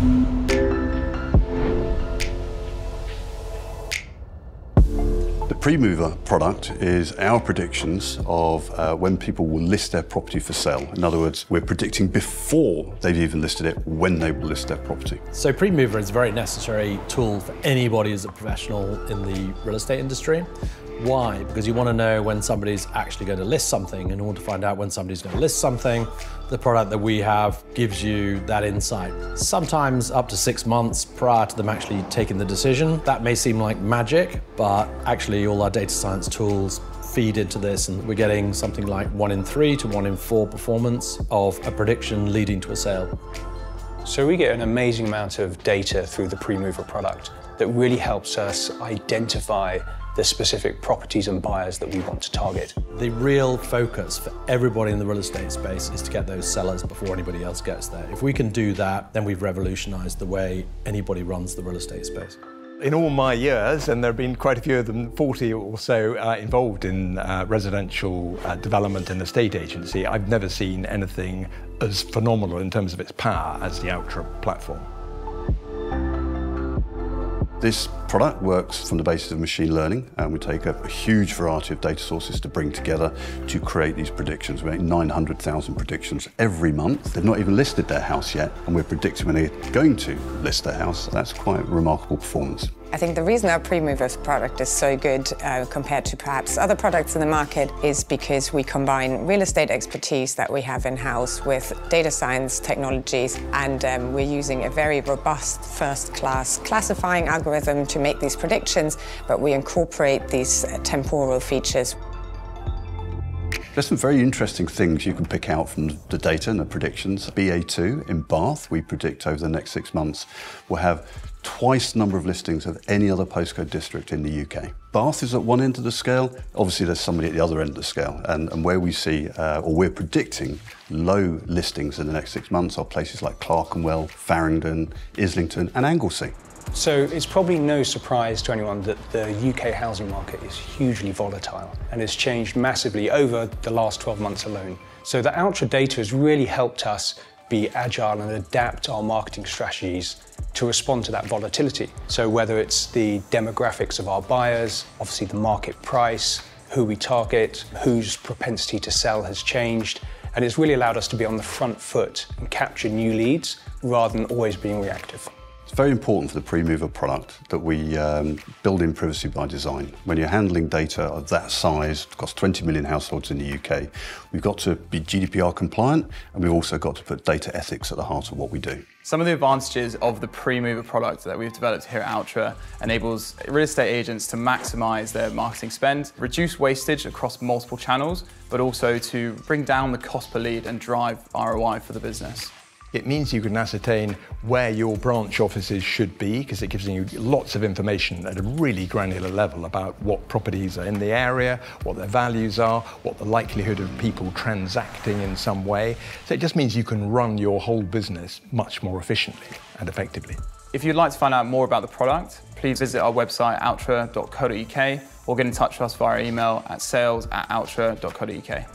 Thank you. The Premover product is our predictions of uh, when people will list their property for sale. In other words, we're predicting before they've even listed it when they will list their property. So Premover is a very necessary tool for anybody who's a professional in the real estate industry. Why? Because you want to know when somebody's actually going to list something. In order to find out when somebody's going to list something, the product that we have gives you that insight. Sometimes up to six months prior to them actually taking the decision. That may seem like magic, but actually all our data science tools feed into this and we're getting something like one in three to one in four performance of a prediction leading to a sale. So we get an amazing amount of data through the Premover product that really helps us identify the specific properties and buyers that we want to target. The real focus for everybody in the real estate space is to get those sellers before anybody else gets there. If we can do that, then we've revolutionized the way anybody runs the real estate space. In all my years, and there have been quite a few of them, 40 or so uh, involved in uh, residential uh, development the state agency, I've never seen anything as phenomenal in terms of its power as the Outra platform. This product works from the basis of machine learning, and we take a, a huge variety of data sources to bring together to create these predictions. We make 900,000 predictions every month. They've not even listed their house yet, and we're predicting when they're going to list their house. That's quite remarkable performance. I think the reason our Premovers product is so good uh, compared to perhaps other products in the market is because we combine real estate expertise that we have in-house with data science technologies and um, we're using a very robust first-class classifying algorithm to make these predictions, but we incorporate these uh, temporal features. There's some very interesting things you can pick out from the data and the predictions. BA2 in Bath, we predict over the next six months, will have twice the number of listings of any other postcode district in the UK. Bath is at one end of the scale. Obviously, there's somebody at the other end of the scale. And, and where we see, uh, or we're predicting, low listings in the next six months are places like Clerkenwell, Farringdon, Islington, and Anglesey. So it's probably no surprise to anyone that the UK housing market is hugely volatile and has changed massively over the last 12 months alone. So the Outra data has really helped us be agile and adapt our marketing strategies to respond to that volatility. So whether it's the demographics of our buyers, obviously the market price, who we target, whose propensity to sell has changed, and it's really allowed us to be on the front foot and capture new leads rather than always being reactive. It's very important for the Premover product that we um, build in privacy by design. When you're handling data of that size, across 20 million households in the UK, we've got to be GDPR compliant and we've also got to put data ethics at the heart of what we do. Some of the advantages of the Premover product that we've developed here at Outra enables real estate agents to maximize their marketing spend, reduce wastage across multiple channels, but also to bring down the cost per lead and drive ROI for the business. It means you can ascertain where your branch offices should be because it gives you lots of information at a really granular level about what properties are in the area, what their values are, what the likelihood of people transacting in some way. So it just means you can run your whole business much more efficiently and effectively. If you'd like to find out more about the product, please visit our website outra.co.uk or get in touch with us via email at sales at outra.co.uk.